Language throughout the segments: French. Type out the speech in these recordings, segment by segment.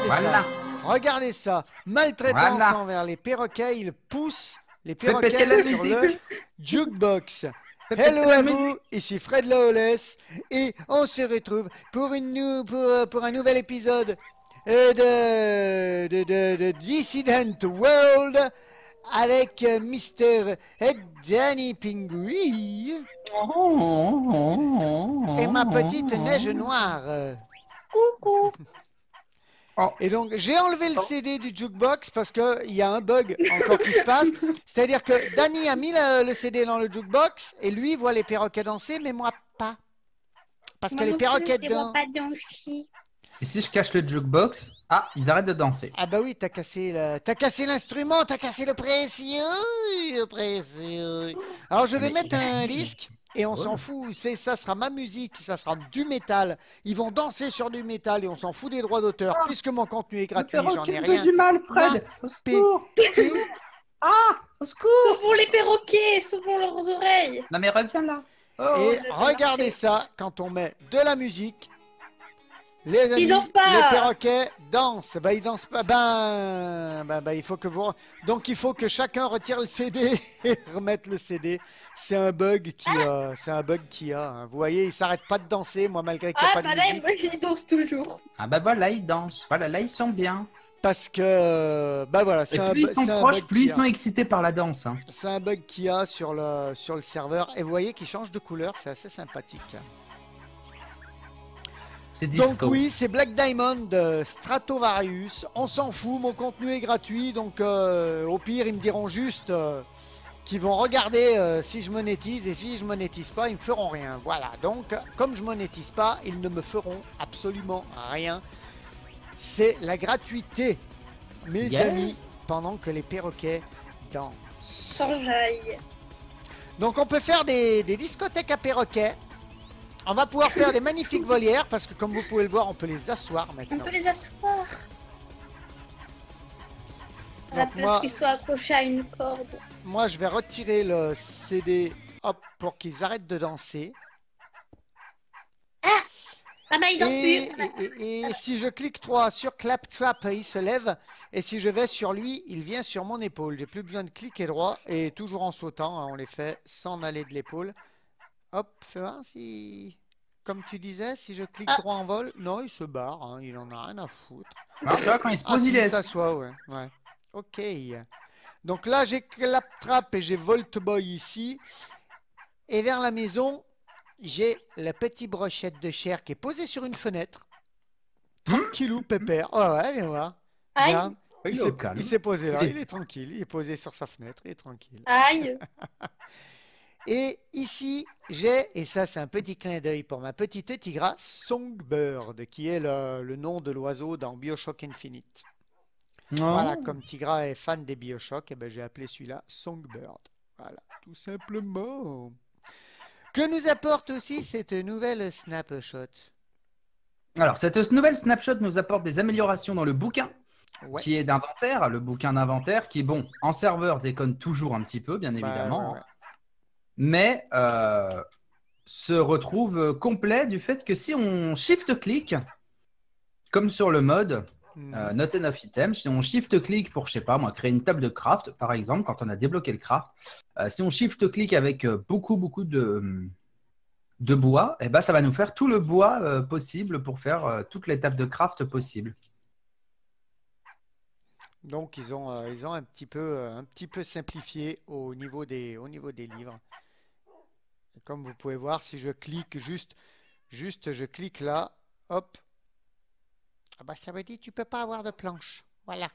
regardez Voilà. ça. Regardez ça. Maltraitance Voilà. envers les perroquets. Il pousse les perroquets la sur le jukebox. Hello à vous, ici Fred Laoles et on se retrouve pour, une nou- pour, euh, pour un nouvel épisode euh, de, de, de, de Dissident World avec euh, Mr. Danny Pingui et ma petite neige noire. Coucou. Oh. Et donc, j'ai enlevé le CD du jukebox parce qu'il y a un bug encore qui se passe. C'est-à-dire que Danny a mis le, le CD dans le jukebox et lui voit les perroquets danser, mais moi pas. Parce que les perroquets danser. Et si je cache le jukebox, ah, ils arrêtent de danser. Ah bah oui, t'as cassé le... t'as cassé l'instrument, t'as cassé le précieux, le précieux. Alors je vais Mais mettre un disque et on Oh. s'en fout. C'est ça sera ma musique, ça sera du métal. Ils vont danser sur du métal et on s'en fout des droits d'auteur Ah. puisque mon contenu est gratuit, j'en ai rien. du mal, Fred. Au secours. Ah, au secours. Sauvons les perroquets, sauvons leurs oreilles. Non mais reviens là. Oh. Et ça regardez ça, quand on met de la musique, les amis, dansent pas. les perroquets dansent. Bah, ils dansent pas. Ben, ben, ben, il faut que vous. Donc, il faut que chacun retire le CD et remette le CD. C'est un bug qui, euh, c'est un bug qui a. hein. Vous voyez, ils s'arrêtent pas de danser, moi, malgré qu'il n'y a Ah pas bah de là, musique, ils dansent toujours. Ah bah voilà, ils dansent. Voilà, là ils sont bien. parce que, euh, ben voilà, Et c'est un, plus ils sont c'est un proches, bug plus ils qu'il y a. sont excités par la danse. hein. C'est un bug qu'il y a sur le, sur le serveur. Et vous voyez qu'il change de couleur, c'est assez sympathique. C'est Donc oui, c'est Black Diamond Stratovarius. On s'en fout, mon contenu est gratuit, donc euh, au pire ils me diront juste euh, qu'ils vont regarder euh, si je monétise et si je monétise pas, ils me feront rien. Voilà. Donc comme je monétise pas, ils ne me feront absolument rien. C'est la gratuité, mes Yeah. amis, pendant que les perroquets dansent. Donc on peut faire des, des discothèques à perroquets. On va pouvoir faire des magnifiques volières parce que comme vous pouvez le voir, on peut les asseoir On maintenant. peut les asseoir. À la Donc place moi- qu'ils soient accrochés à une corde. Moi, je vais retirer le CD hop, pour qu'ils arrêtent de danser. Ah bah ils dansent Et, plus. et- et- et si je clique 3 sur Claptrap, il se lève. Et si je vais sur lui, il vient sur mon épaule. J'ai plus besoin de cliquer droit. Et toujours en sautant, hein, on les fait sans aller de l'épaule. Hop, fais voir si... Comme tu disais, si je clique Ah. droit en vol, non, il se barre. hein, il en a rien à foutre. Vois, quand ils se Ah, si, ils il laissent. s'assoit, ouais. ouais. Ok. Donc là, j'ai Claptrap et j'ai Voltboy ici. Et vers la maison, j'ai la petite brochette de chair qui est posée sur une fenêtre. Tranquillou, pépère. Oh ouais, viens voir. Il il s'est- calme. il s'est posé là, Il est- il est tranquille. Il est posé sur sa fenêtre, il est tranquille. aïe. Et ici, j'ai, et ça c'est un petit clin d'œil pour ma petite tigra, Songbird, qui est le, le nom de l'oiseau dans Bioshock Infinite. Non. Voilà, comme Tigra est fan des Bioshock, eh ben, j'ai appelé celui-là Songbird. Voilà, tout simplement. Que nous apporte aussi cette nouvelle snapshot? Alors, cette nouvelle snapshot nous apporte des améliorations dans le bouquin Ouais. qui est d'inventaire. Le bouquin d'inventaire qui, bon, en serveur déconne toujours un petit peu, bien Bah, évidemment. ouais. Mais euh, se retrouve complet du fait que si on shift-click, comme sur le mode Mhm. euh, Not Enough Item, si on shift-click pour, je sais pas moi, créer une table de craft, par exemple, quand on a débloqué le craft, euh, si on shift-click avec beaucoup, beaucoup de, de bois, eh ben, ça va nous faire tout le bois possible pour faire toutes les tables de craft possibles. Donc ils ont, euh, ils ont un petit peu, euh, un petit peu simplifié au niveau des, au niveau des livres. Comme vous pouvez voir, si je clique juste, juste je clique là, hop, ah bah ça dire que tu peux pas avoir de planche. Voilà.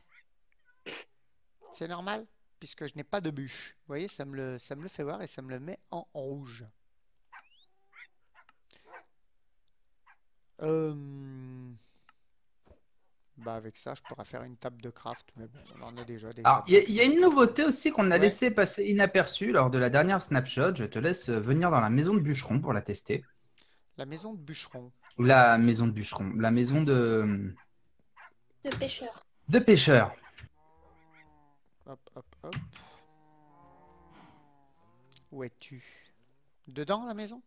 C'est normal, puisque je n'ai pas de bûche. Vous voyez, ça me le, ça me le fait voir et ça me le met en rouge. Euh, Bah avec ça, je pourrais faire une table de craft, mais bon, on en a déjà des Alors, il y, a- y une nouveauté aussi qu'on a Ouais. laissé passer inaperçue lors de la dernière snapshot. Je te laisse euh, venir dans la maison de bûcheron pour la tester. La maison de bûcheron. La maison de bûcheron, la maison de, De pêcheurs. de pêcheur. Hop, hop, hop. Où es-tu? Dedans la maison?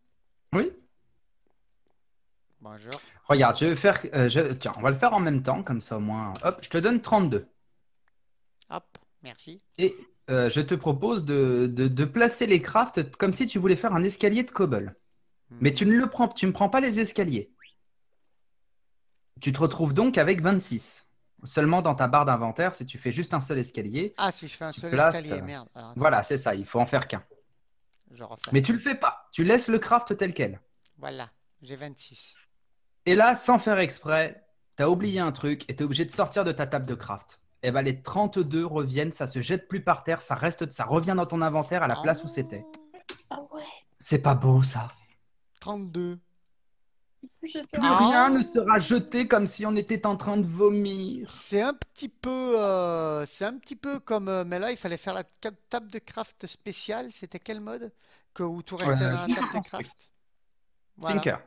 Oui, Bonjour. Regarde, je vais faire. euh, je- Tiens, on va le faire en même temps, comme ça au moins. Hop, je te donne 32. Hop, merci. Et euh, je te propose de, de- de placer les crafts comme si tu voulais faire un escalier de cobble. Mais tu ne le prends, tu ne prends pas les escaliers. Tu te retrouves donc avec 26. Seulement dans ta barre d'inventaire, si tu fais juste un seul escalier. Ah, si je fais un seul escalier, euh, merde. Alors, Voilà, c'est ça, il faut en faire qu'un. Mais tu le fais pas. Tu laisses le craft tel quel. Voilà, j'ai 26. Et là, sans faire exprès, tu as oublié un truc et tu es obligé de sortir de ta table de craft. Et ben les 32 reviennent, ça se jette plus par terre, ça reste, ça revient dans ton inventaire à la place où c'était. Ah ouais. C'est pas beau ça. 32. Je Plus Ah. rien ne sera jeté comme si on était en train de vomir. C'est un petit peu, euh, c'est un petit peu comme, euh, mais là il fallait faire la table de craft spéciale. C'était quel mode? Que où tout restait Ouais, dans la table de craft. Voilà. Tinker.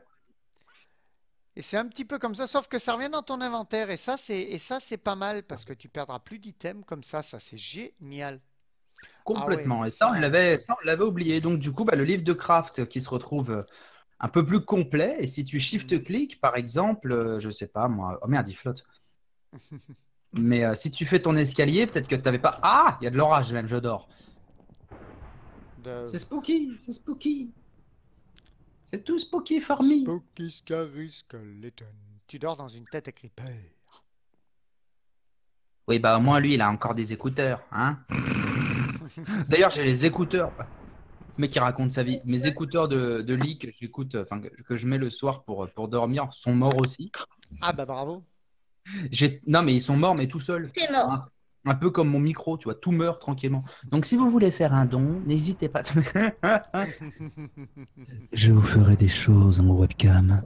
Et c'est un petit peu comme ça, sauf que ça revient dans ton inventaire. Et ça, c'est et ça, c'est pas mal parce que tu perdras plus d'items comme ça. Ça, c'est génial. Complètement. Ah ouais, et ça, on l'avait, ça, on l'avait oublié. Donc, du coup, bah, le livre de craft qui se retrouve euh, un peu plus complet. Et si tu Mm. shift-click, par exemple, euh, je sais pas moi. Oh merde, il flotte. Mais euh, si tu fais ton escalier, peut-être que tu n'avais pas. Ah Il y a de l'orage même, je dors. De... C'est spooky, c'est spooky. C'est tout spooky for me. Spooky Scary Skeleton. Tu dors dans une tête à creeper. Oui, bah au moins lui, il a encore des écouteurs. Hein D'ailleurs, j'ai les écouteurs. Le mec qui raconte sa vie. Mes écouteurs de, de lit que j'écoute, enfin que, que je mets le soir pour, pour dormir sont morts aussi. Ah bah bravo. J'ai non mais ils sont morts mais tout seuls. C'est mort. Un peu comme mon micro, tu vois, tout meurt tranquillement. Donc si vous voulez faire un don, n'hésitez pas. je vous ferai des choses en webcam.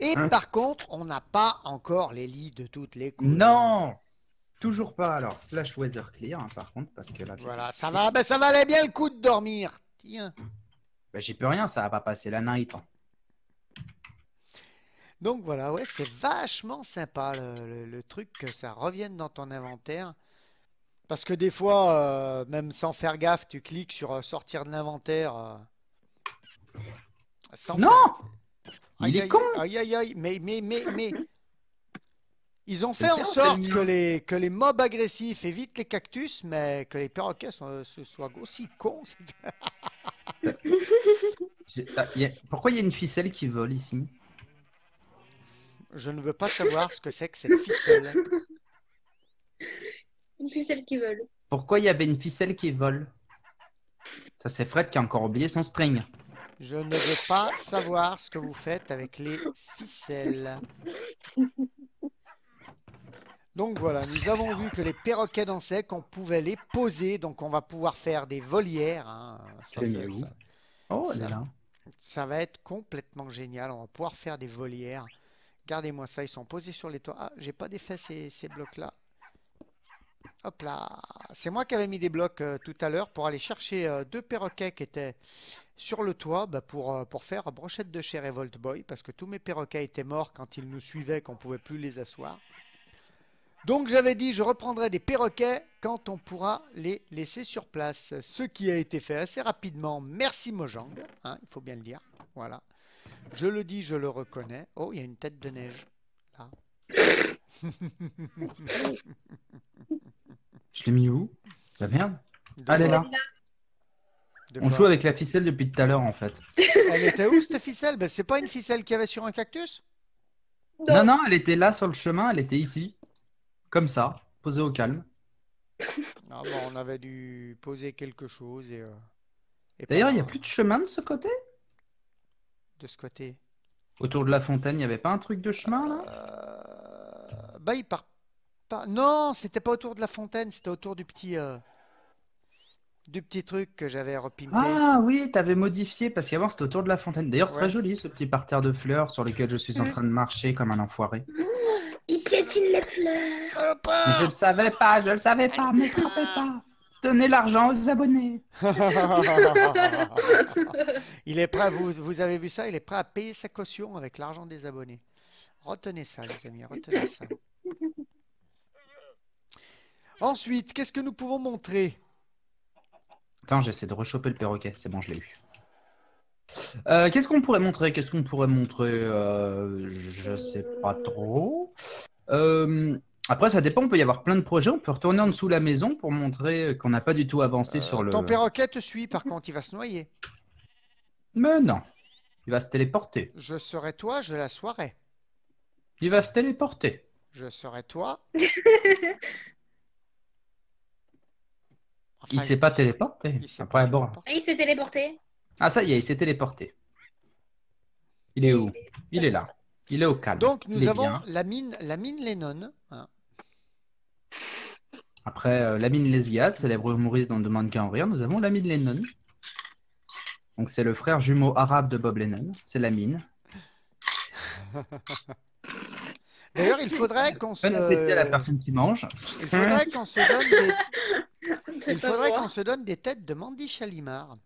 Et Hein par contre, on n'a pas encore les lits de toutes les couleurs. Non, toujours pas. Alors slash weather clear hein, par contre parce que là. c'est- Voilà, ça va, bah, ça valait bien le coup de dormir. Tiens. Bah, J'y peux rien, ça va pas passer la night. hein. Donc voilà, ouais, c'est vachement sympa le, le- le truc que ça revienne dans ton inventaire. Parce que des fois, euh, même sans faire gaffe, tu cliques sur euh, sortir de l'inventaire. euh, sans Non faire- Il Aïe, est aïe, con Aïe, aïe, aïe, mais, mais, mais, mais. Ils ont fait en sorte que les, que les mobs agressifs évitent les cactus, mais que les perroquets soient, aussi cons. Ah, Pourquoi il y a une ficelle qui vole ici? Je ne veux pas savoir ce que c'est que cette ficelle. Une ficelle qui veulent. Pourquoi il y avait une ficelle qui vole? Ça c'est Fred qui a encore oublié son string. Je ne veux pas savoir ce que vous faites avec les ficelles. Donc voilà, nous avons vu que les perroquets dansaient, qu'on pouvait les poser, donc on va pouvoir faire des volières. hein. Ça, ça- Oh là là. ça va être complètement génial. On va pouvoir faire des volières. Regardez-moi ça, ils sont posés sur les toits. Ah, j'ai pas défait ces, ces blocs-là. Hop là. C'est moi qui avais mis des blocs euh, tout à l'heure pour aller chercher euh, deux perroquets qui étaient sur le toit bah, pour, euh, pour faire brochette de chez Revolt Boy parce que tous mes perroquets étaient morts quand ils nous suivaient, qu'on pouvait plus les asseoir. Donc j'avais dit je reprendrai des perroquets quand on pourra les laisser sur place. Ce qui a été fait assez rapidement. Merci Mojang, hein, il faut bien le dire. Voilà. Je le dis, je le reconnais. Oh, il y a une tête de neige. Là. Je l'ai mis où? La merde? De Ah, elle est là. De On joue avec la ficelle depuis tout à l'heure en fait. Elle était où cette ficelle? Ben, C'est pas une ficelle qu'il y avait sur un cactus? Non, non, elle était là sur le chemin, elle était ici. Comme ça, posée au calme. Ah, bon, On avait dû poser quelque chose. et, euh, et D'ailleurs, il n'y a plus de chemin de ce côté? De ce côté. Autour de la fontaine, il n'y avait pas un truc de chemin là? Euh, Bah, il part pas. Non, c'était pas autour de la fontaine, c'était autour du petit, euh, du petit truc que j'avais repimpé. Ah oui, t'avais modifié parce qu'avant c'était autour de la fontaine. D'ailleurs, très joli ce petit parterre de fleurs sur lequel je suis en Mm. train de marcher comme un enfoiré. Il piétine les fleurs. Je le savais pas, je le savais pas, me frappez pas. Donnez l'argent aux abonnés. Il est prêt, vous, vous avez vu ça, il est prêt à payer sa caution avec l'argent des abonnés. Retenez ça, les amis, retenez ça. Ensuite, qu'est-ce que nous pouvons montrer? Attends, j'essaie de rechoper le perroquet. C'est bon, je l'ai eu. Euh, Qu'est-ce qu'on pourrait montrer? Qu'est-ce qu'on pourrait montrer? Euh, Je sais pas trop. Euh, après, ça dépend. On peut y avoir plein de projets. On peut retourner en dessous de la maison pour montrer qu'on n'a pas du tout avancé sur le. Ton perroquet te suit, par contre, il va se noyer. Mais non. Il va se téléporter. Je serai toi, je la soirai. Il va se téléporter. Je serai toi. Il Enfin, s'est pas téléporté. il s'est Après, bon. téléporté. Ah, il s'est téléporté. Ah, ça y est, il s'est téléporté. Il est où? Il est là. Il est au calme. Donc, Il nous avons bien. la mine, la mine Lennon. hein. Après euh, Lamine Lesguiat, célèbre humoriste dans Demande qu'à en rire, nous avons Lamine Lennon. Donc c'est le frère jumeau arabe de Bob Lennon, c'est Lamine. D'ailleurs, il faudrait qu'on se, Bon appétit à la personne qui mange. il faudrait qu'on se donne des, il faudrait qu'on se donne des têtes de Mandy Chalimard.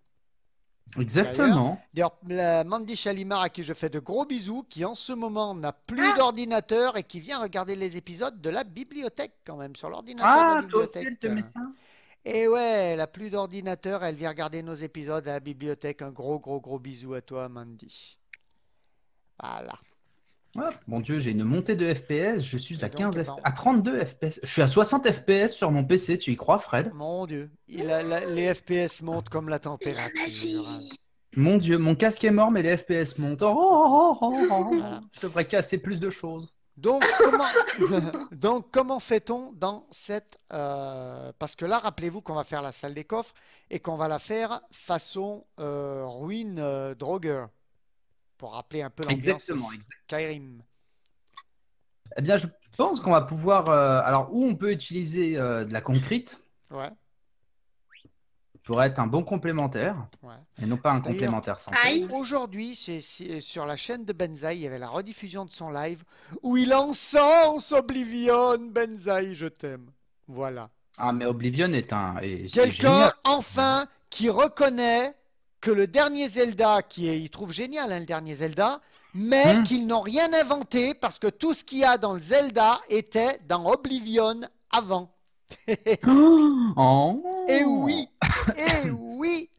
Exactement. D'ailleurs, la Mandy Chalimard à qui je fais de gros bisous, qui en ce moment n'a plus Ah. d'ordinateur et qui vient regarder les épisodes de la bibliothèque quand même sur l'ordinateur de la Ah, toi aussi, elle te met ça? Et ouais, elle a plus d'ordinateur, elle vient regarder nos épisodes à la bibliothèque. Un gros, gros, gros bisou à toi, Mandy. Voilà. Ouais, Mon Dieu, j'ai une montée de FPS, je suis à Et donc, 15 attends. FPS, à 32 FPS. Je suis à 60 FPS sur mon PC, tu y crois, Fred? Mon Dieu, il a, la- les FPS montent comme la température. Mon Dieu, mon casque est mort, mais les FPS montent. Oh, oh, oh, oh, oh. Voilà. Je devrais casser plus de choses. Donc, comment, donc, comment fait-on dans cette... euh, parce que là, rappelez-vous qu'on va faire la salle des coffres et qu'on va la faire façon euh, ruine euh, Draugr, pour rappeler un peu l'ambiance. Skyrim. Eh bien, je pense qu'on va pouvoir. euh, alors, où on peut utiliser euh, de la concrète Ouais, pourrait être un bon complémentaire ouais. et non pas un complémentaire santé. Aïe. Aujourd'hui, c'est c'est sur la chaîne de Benzaï, il y avait la rediffusion de son live où il encense Oblivion. Benzaï, je t'aime. Voilà. Ah, mais Oblivion est un. Quelqu'un, enfin, qui reconnaît que le dernier Zelda, qui est, il trouve génial hein, le dernier Zelda, mais Hmm. qu'ils n'ont rien inventé parce que tout ce qu'il y a dans le Zelda était dans Oblivion avant. Oh. Et oui, et oui.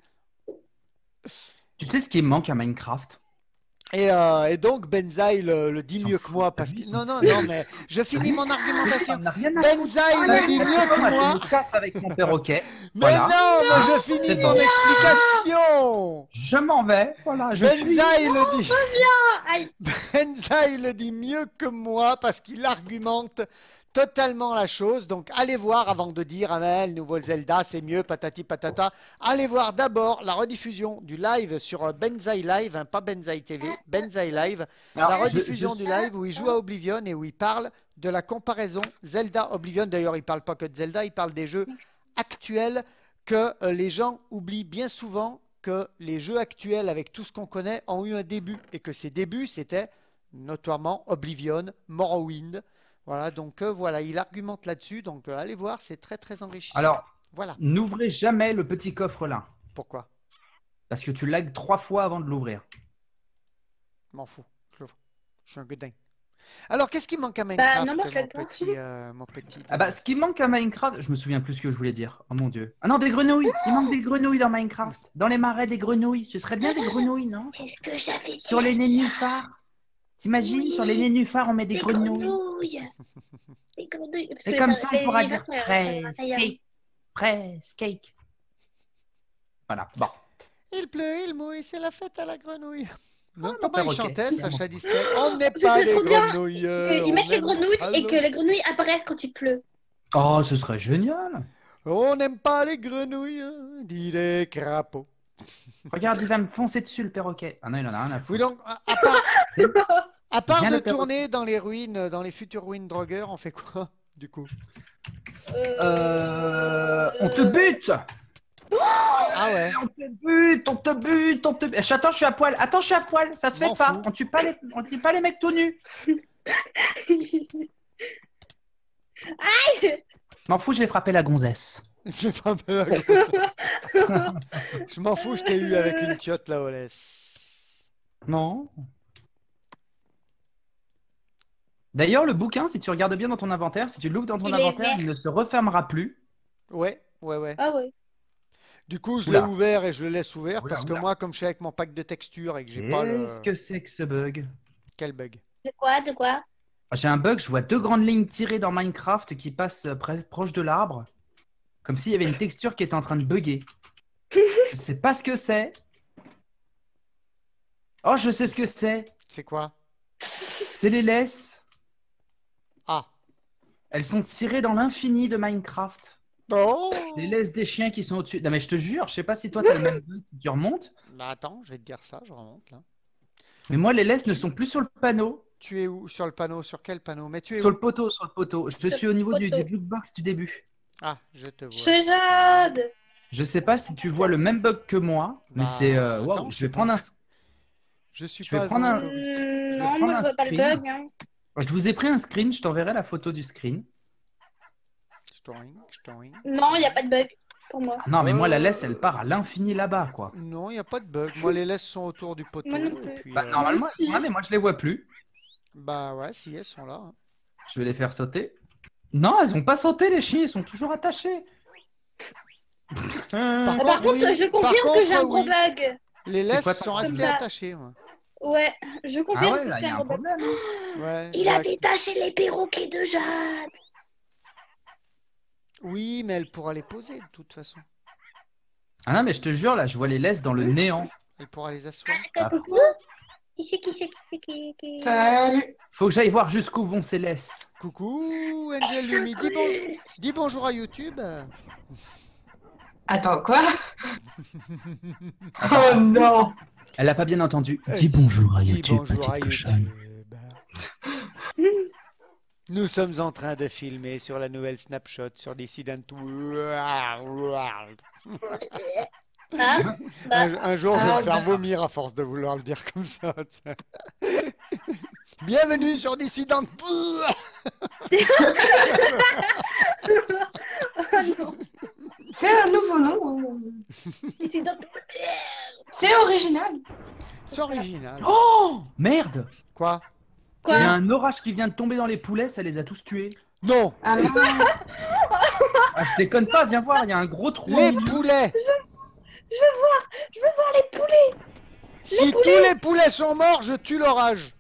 Tu sais ce qui manque à Minecraft? Et, euh, et donc Benzaï le, le dit mieux que moi parce que non non non mais je finis mon argumentation. Benzaï le dit mieux que Moi, moi. Je me casse avec mon perroquet. Mais Voilà. non, mais je finis C'est mon bon. explication. Je m'en vais. Voilà, je suis. Benzaï le dit. Ah, aïe. Benzaï le dit mieux que moi parce qu'il argumente totalement la chose. Donc allez voir avant de dire ah mais le nouveau Zelda c'est mieux patati patata. Allez voir d'abord la rediffusion du live sur euh, Benzaï Live, hein, pas Benzaï TV, Benzaï Live, Alors, la je- rediffusion je- du live où il joue à Oblivion et où il parle de la comparaison Zelda Oblivion. D'ailleurs, il parle pas que de Zelda, il parle des jeux actuels que euh, les gens oublient bien souvent que les jeux actuels avec tout ce qu'on connaît ont eu un début et que ces débuts c'était notoirement Oblivion, Morrowind. Voilà, donc euh, voilà, il argumente là-dessus. Donc euh, allez voir, c'est très très enrichissant. Alors, voilà, n'ouvrez jamais le petit coffre là. pourquoi? Parce que tu lags trois fois avant de l'ouvrir. M'en fous, je l'ouvre. Je suis un godin. Alors, qu'est-ce qui manque à Minecraft, non, moi, je mon, l'aide pas. petit, euh, mon petit Ah bah, ce qui manque à Minecraft, je me souviens plus ce que je voulais dire. Oh mon dieu. Ah non, des grenouilles. Il manque des grenouilles dans Minecraft. Dans les marais, des grenouilles. Ce serait bien des grenouilles, non? C'est ce que j'avais dit. Sur les nénuphars. T'imagines Oui. Sur les nénuphars, on met des Des grenouilles. grenouilles. Des grenouilles. Parce Et comme ça- on les- pourra les dire. Presse cake. Voilà. Bon. Il pleut, il mouille, c'est la fête à la grenouille. Donc, mon comment il perroquet. chantait, Évidemment. Sacha Distel? On n'est pas bien. grenouilles. Euh, Ils mettent les grenouilles et que les grenouilles apparaissent quand il pleut. Oh, ce serait génial. On n'aime pas les grenouilles, dit les crapauds. Regarde, il va me foncer dessus le perroquet. Ah non, il en a rien à foutre. Oui, donc, à, à part, à part de tourner dans les ruines, dans les futures ruines Drogueur, on fait quoi, du coup? Euh, on te bute Ah ouais On te bute, on te bute, on te bute. Attends, je suis à poil. Attends, je suis à poil. Ça se M'en fait pas. fous. On tue pas les, on tue pas les mecs tout nus. M'en fous, je vais frapper la gonzesse. J'ai pas peur. Je m'en fous, je t'ai eu avec une tiotte là, Olès. Non. D'ailleurs, le bouquin, si tu regardes bien dans ton inventaire, si tu l'ouvres dans ton Il inventaire, il ne se refermera plus. Ouais, ouais, ouais. Ah ouais. Du coup, je l'ai ouvert et je le laisse ouvert Oula, parce que moi, comme je suis avec mon pack de textures et que j'ai pas le. Qu'est-ce que c'est que ce bug? Quel bug? De quoi, de quoi? J'ai un bug, je vois deux grandes lignes tirées dans Minecraft qui passent près- proche de l'arbre. Comme s'il y avait une texture qui était en train de bugger. Je sais pas ce que c'est. Oh, je sais ce que c'est. C'est quoi? C'est les laisses. Ah. Elles sont tirées dans l'infini de Minecraft. Oh! Les laisses des chiens qui sont au-dessus. Non, mais je te jure, je sais pas si toi t'as le même bug si tu remontes. Bah attends, je vais te dire ça, je remonte là. Mais moi, les laisses ne sont plus sur le panneau. Tu es où? Sur le panneau? Sur quel panneau? Mais tu es Sur où? le poteau, sur le poteau. Je Sur suis au niveau du, du jukebox du début. Ah, je te vois. Je jade Je sais pas si tu vois le même bug que moi, mais Bah, c'est. euh, je je vais prendre un. Je suis Je vais pas prendre en un-. Hmm, Non, prendre moi un je vois pas le bug. hein. Je vous ai pris un screen, je t'enverrai la photo du screen. Storing, storing. Non, il n'y a pas de bug pour moi. Ah non, mais moi, la Euh. laisse, elle part à l'infini là-bas, quoi. Non, il n'y a pas de bug. Moi, les laisses sont autour du poteau. Moi non et plus. puis, Bah, euh, normalement, aussi. elles sont là, mais moi, je les vois plus. bah ouais, si elles sont là. hein. Je vais les faire sauter. Non, elles ont pas sauté, les chiens, ils sont toujours attachés. Par Ah, contre, par contre, oui. je confirme que j'ai un gros oui. bug. Les laisses quoi sont restées attachées. moi. Ouais, je Ah confirme ouais, que c'est un un gros bug. problème. hein. Ouais, Il a détaché les perroquets de Jade. Oui, mais elle pourra les poser de toute façon. Ah non, mais je te jure, là, je vois les laisses dans le néant. Elle pourra les asseoir. Ah, Coucou. Qui c'est, qui c'est, qui c'est, qui, qui... Salut. Faut que j'aille voir jusqu'où vont ces laisses. Coucou, Angel Lumi. Dis, bon- dis bonjour à YouTube. Attends, quoi? Oh non Elle a pas bien entendu. Euh, Dis bonjour à YouTube, bonjour petite à cochonne. YouTube. Nous sommes en train de filmer sur la nouvelle snapshot sur Dissident World. Ah, bah, Un, un jour, je vais me faire vomir à force de vouloir le dire comme ça. Bienvenue sur Dissident C'est un nouveau nom. euh, c'est original. C'est original. Oh Merde Quoi Il y a Quoi un orage qui vient de tomber dans les poulets, ça les a tous tués. Non Ah. Ah, je déconne pas, viens voir, il y a un gros trou Les poulets Je veux voir, je veux voir les poulets. Si tous les poulets sont morts, je tue l'orage.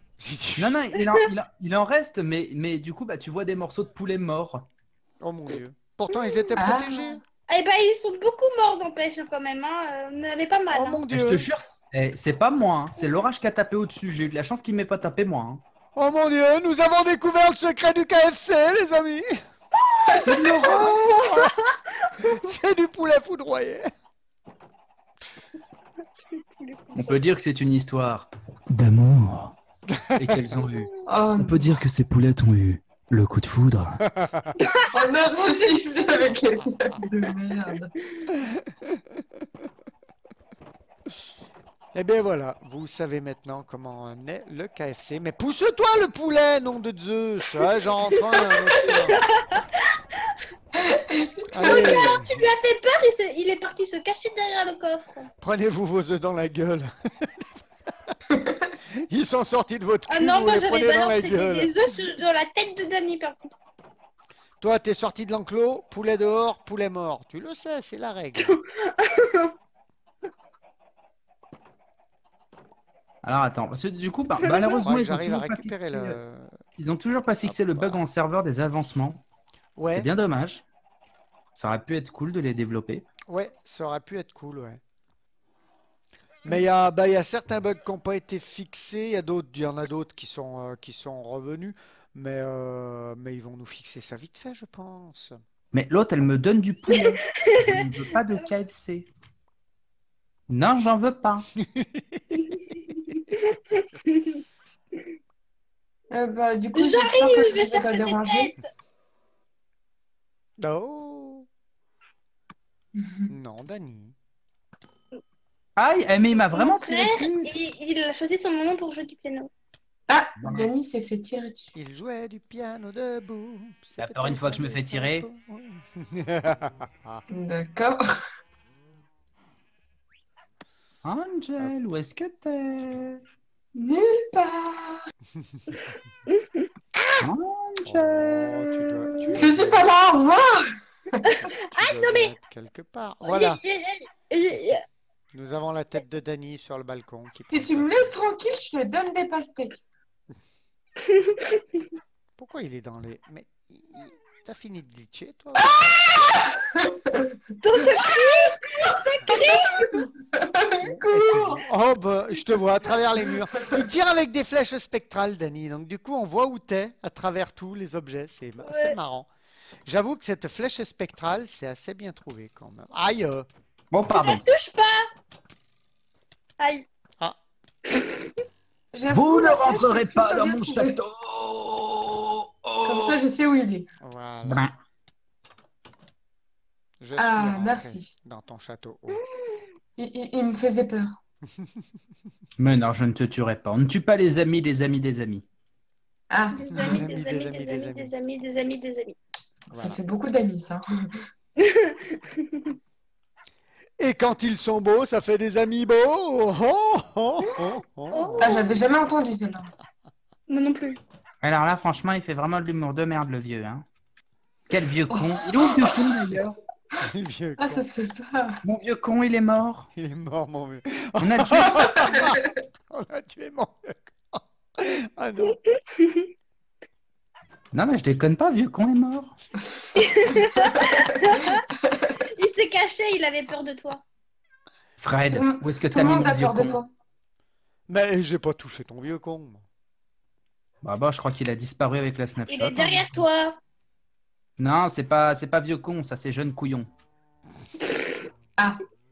Non, non, il en, il en- il en reste, mais, mais du coup, bah, tu vois des morceaux de poulet morts. Oh mon dieu. Pourtant, ils étaient Ah. protégés. Eh ben, ils sont beaucoup morts, n'empêche, quand même. Hein. euh, On en avait pas mal. Oh hein. mon Je te dieu. jure, c'est c'est pas moi, hein, c'est l'orage qui a tapé au-dessus. J'ai eu de la chance qu'il m'ait pas tapé moi. hein. Oh mon dieu, nous avons découvert le secret du KFC, les amis. C'est de l'orage. C'est du poulet foudroyé. On peut dire que c'est une histoire d'amour et qu'elles ont eu. Oh, On peut dire que ces poulettes ont eu le coup de foudre. on a avec les blagues de merde. Eh bien voilà, vous savez maintenant comment naît le KFC. Mais pousse-toi le poulet, nom de Zeus. Ouais, j'en un autre. Allez, Tu lui as fait peur, il, est parti se cacher derrière le coffre. prenez-vous vos œufs dans la gueule. Ils sont sortis de votre cul, Ah non, vous moi les j'avais prenez dans la balancé des, gueule. des œufs sur, sur la tête de Danny, par contre. Toi, t'es sorti de l'enclos, poulet dehors, poulet mort. Tu le sais, c'est la règle. Alors attends, parce que du coup, bah, Faudrait malheureusement, que ils ont, j'arrive à toujours pas récupérer fixé, le. euh, ils ont toujours pas fixé le bug en serveur des avancements. Ouais, C'est bien dommage. Ça aurait pu être cool de les développer. ouais, ça aurait pu être cool, ouais. Mais il y a, bah, il y a certains bugs qui n'ont pas été fixés, il y a d'autres, il y en a d'autres qui sont, euh, qui sont revenus, mais, euh, mais ils vont nous fixer ça vite fait, je pense. Mais l'autre, elle me donne du poulet. Je ne veux pas de KFC. Non, j'en veux pas. Euh, bah, du coup, J'arrive, je vais pas chercher des dérangé. têtes. Oh Non, Dani. Aïe, eh, mais il m'a vraiment Mon tiré frère, dessus. il, il a choisi son moment pour jouer du piano. Ah, Denis s'est fait tirer dessus. Il jouait du piano debout. T'as peur une fois que je me fais tirer D'accord. Angel, où est-ce que t'es? Nulle part. Angel. Je suis pas là, au revoir. Ah non, mais- quelque part. Voilà. Nous avons la tête de Dany sur le balcon. Qui Si tu me laisses tranquille, je te donne des pastèques. Pourquoi il est dans les. Mais. T'as fini de glitcher, toi Dans ce cri Ce cri Secours Oh, bah, je te vois à travers les murs. Il tire avec des flèches spectrales, Dany. Donc, du coup, on voit où t'es à travers tous les objets. C'est Ouais. marrant. J'avoue que cette flèche spectrale, c'est assez bien trouvé quand même. Aïe euh. Bon, Ne pardon. touche pas Aïe. J'avoue, Vous ne rentrerez pas dans mon trouvé. Comme ça, je sais où il est. Voilà. Brin. Je suis Ah, merci. dans ton château. Oh. Il, il- il me faisait peur. Mais non, je ne te tuerai pas. On ne tue pas les amis, les amis des amis. Ah, Des amis, des amis, des amis, des amis, des amis, des amis. Voilà. ça fait beaucoup d'amis, ça. Et quand ils sont beaux, ça fait des amis beaux. Oh, oh, oh, oh, oh. Ah, j'avais jamais entendu celle-là. Moi non plus. Alors là, franchement, il fait vraiment de l'humour de merde, le vieux. Hein. Quel vieux con. Il est où, le vieux con, d'ailleurs? Le vieux Ah, con. ça se fait pas. Mon vieux con, il est mort. Il est mort, mon vieux. On a tué. On a tué mon vieux con. Ah non. non, mais je déconne pas, vieux con est mort. Il s'est caché, il avait peur de toi. Fred, où est-ce que t'as mis mon vieux peur de con? Mais j'ai pas touché ton vieux con. moi. Bah, bah, je crois qu'il a disparu avec la snapshot. Il est derrière toi. Non, c'est pas, c'est pas vieux con, ça, c'est jeune couillon.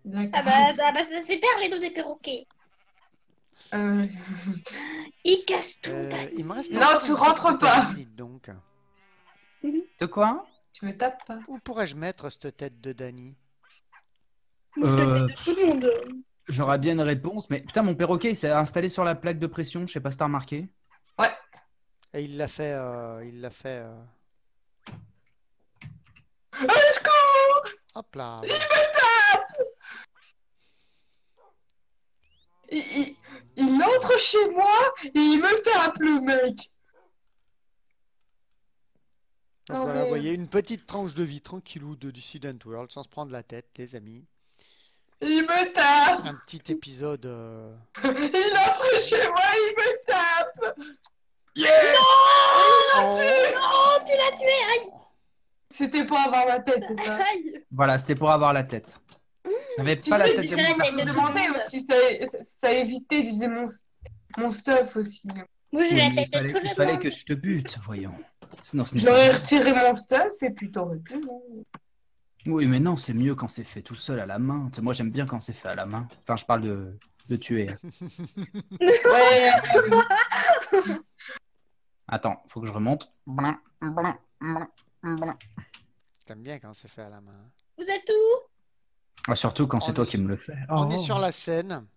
D'accord. Ah bah, ah bah c'est super les dos des perroquets. Euh, Il casse tout. Euh, il me reste Non, tu rentres pas. Donc. De quoi? Tu me tapes pas. Où pourrais-je mettre cette tête de le Euh, fais de tout le monde. J'aurais bien une réponse, mais putain, mon perroquet, il s'est installé sur la plaque de pression, je sais pas si t'as remarqué. Et il l'a fait. euh, il l'a fait. euh, secours Hop là. il, il- il entre chez moi et il me tape, le mec. Donc Oh, voilà, vous voyez, une petite tranche de vie tranquillou de Dissident World sans se prendre la tête, les amis. Il me tape. Un petit épisode. euh, Il entre chez moi, il me tape. Yes oh, Oh, tu l'as tué. Aïe. C'était pour avoir ma tête, c'est ça? Aïe. Voilà, c'était pour avoir la tête. J'avais Tu pas la sais, tête la Je demandais aussi, ça, ça, évitait d'utiliser mon, mon stuff aussi. Moi j'ai Oui, la mais tête il fallait, de tout il le fallait monde. que je te bute, voyons. Sinon, ce n'est J'aurais pas... retiré mon stuff et puis t'aurais pu. hein. Oui, mais non, c'est mieux quand c'est fait tout seul à la main. Tu sais, moi, j'aime bien quand c'est fait à la main. Enfin, je parle de, de tuer. Ouais, Attends, faut que je remonte. T'aimes bien quand c'est fait à la main. Vous êtes où? Ah, surtout quand On c'est toi est qui me le fais. On Oh. est sur la scène.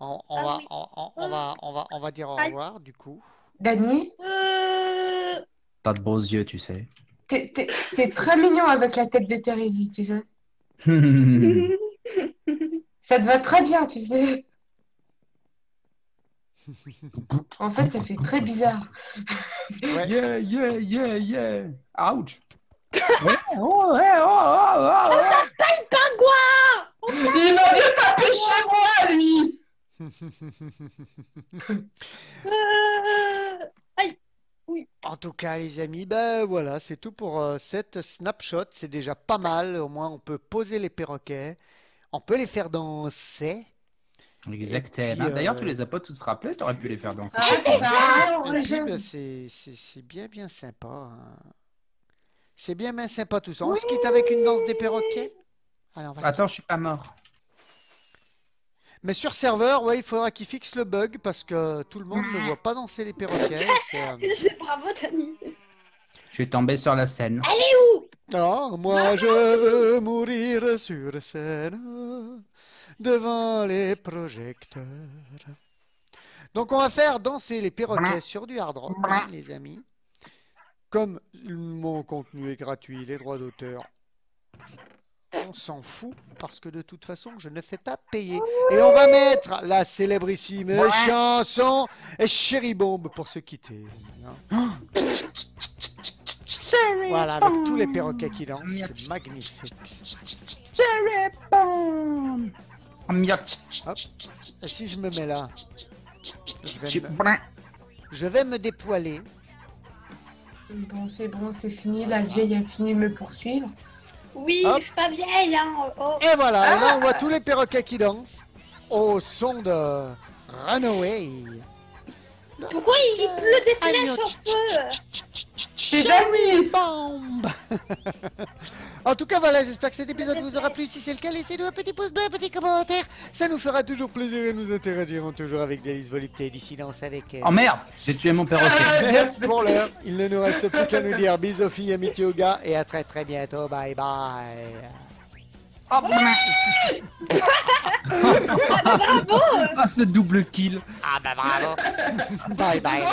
On, on Ah va, oui. on, va, on va, on va dire au revoir du coup. Dani, euh... T'as de beaux yeux, tu sais. t'es t'es- t'es très mignon avec la tête de Thérésie, tu sais. Ça te va très bien, tu sais. En fait, ça fait très bizarre. Ouais. yeah, yeah, yeah, yeah. Ouch. Ouais, oh, ouais, oh, oh, oh, ouais. Pingouin Il m'a bien tapé chez moi, lui euh... En tout cas, les amis, ben voilà, c'est tout pour euh, cette snapshot. C'est déjà pas mal. Au moins, on peut poser les perroquets. On peut les faire danser. Exactement. euh, D'ailleurs, tu les as pas tous rappelés, t'aurais pu les faire danser. Ah, c'est ça ben, c'est bien, bien sympa. hein. C'est bien, bien sympa tout ça. On se quitte avec une danse des perroquets? Allez, on va se Attends, je suis pas mort. Mais sur serveur, ouais, il faudra qu'ils fixent le bug parce que tout le monde ne voit pas danser les perroquets. C'est, euh, bravo Dani. Je suis tombé sur la scène. Elle est où? Ah, moi je veux mourir sur scène devant les projecteurs. Donc on va faire danser les perroquets sur du hard rock, hein, les amis. Comme mon contenu est gratuit, les droits d'auteur, on s'en fout parce que de toute façon je ne fais pas payer. Et on va mettre la célébrissime chanson Chéri Bombe pour se quitter. hein. Voilà, avec tous les perroquets qui dansent, c'est magnifique. Cherry bomb. Ah, merde. Hop. Et si je me mets là, je vais me, Brin. je vais me dépoiler. Bon, c'est bon, c'est fini. La vieille a fini de me poursuivre. Oui, Hop. je suis pas vieille, hein. Oh. Et voilà, et là on voit tous les perroquets qui dansent au son de Runaway. Pourquoi il pleut des flèches en feu C'est Bombe En tout cas, voilà, j'espère que cet épisode vous aura plu. Si c'est le cas, laissez-nous un petit pouce bleu, un petit commentaire. Ça nous fera toujours plaisir et nous interagirons toujours avec Délice Volupté. D'ici là, on savait que... Oh merde, j'ai tué mon perroquet. Ah. Pour l'heure, il ne nous reste plus qu'à nous dire bisous filles, amitié aux gars et à très très bientôt. Bye bye. Oh, brin. Ah, ce double kill. Ah bah bravo. bye bye.